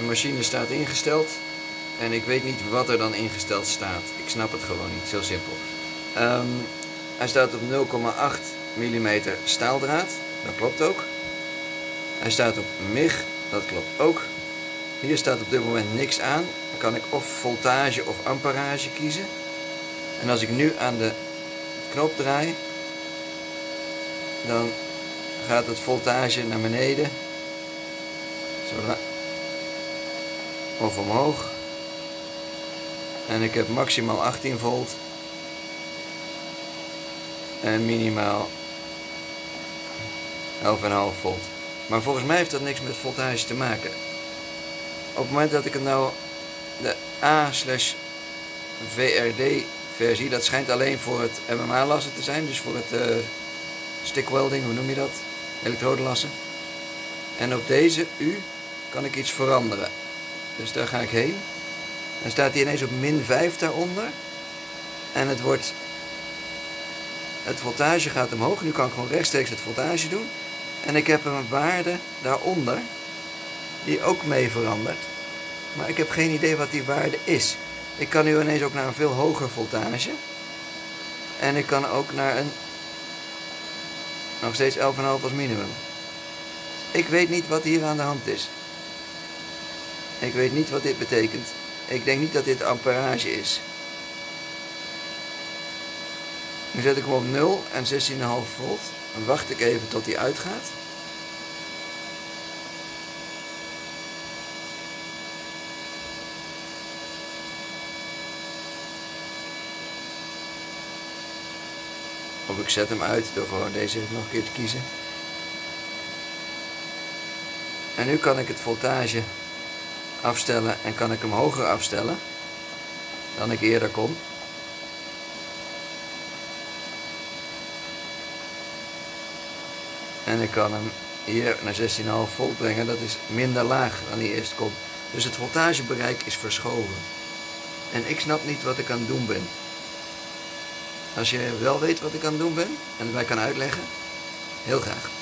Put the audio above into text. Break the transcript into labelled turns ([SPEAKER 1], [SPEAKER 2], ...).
[SPEAKER 1] De machine staat ingesteld. En ik weet niet wat er dan ingesteld staat. Ik snap het gewoon niet, zo simpel. Ehm, hij staat op 0,8 mm staaldraad. Dat klopt ook. Hij staat op MIG. Dat klopt ook. Hier staat op dit moment niks aan. Dan kan ik of voltage of amperage kiezen. En als ik nu aan de knop draai, dan gaat het voltage naar beneden. Zo of omhoog. En ik heb maximaal 18 volt. En minimaal 11,5 volt. Maar volgens mij heeft dat niks met voltage te maken. Op het moment dat ik het nou de A/VRD versie, dat schijnt alleen voor het MMA lassen te zijn, dus voor het uh, stick welding, hoe noem je dat? Elektrodelassen. En op deze U kan ik iets veranderen. Dus daar ga ik heen. Dan staat hij ineens op min 5 daaronder. En het wordt. Het voltage gaat omhoog. Nu kan ik gewoon rechtstreeks het voltage doen. En ik heb een waarde daaronder. Die ook mee verandert. Maar ik heb geen idee wat die waarde is. Ik kan nu ineens ook naar een veel hoger voltage. En ik kan ook naar een. Nog steeds 11,5 als minimum. Ik weet niet wat hier aan de hand is. Ik weet niet wat dit betekent. Ik denk niet dat dit amperage is. Nu zet ik hem op 0 en 16,5 volt. Dan wacht ik even tot hij uitgaat. Of ik zet hem uit door gewoon deze nog een keer te kiezen. En nu kan ik het voltage afstellen en kan ik hem hoger afstellen dan ik eerder kon. En ik kan hem hier naar 16,5 volt brengen. Dat is minder laag dan die eerst kon. Dus het voltagebereik is verschoven. En ik snap niet wat ik aan het doen ben. Als je wel weet wat ik aan het doen ben en mij kan uitleggen, heel graag.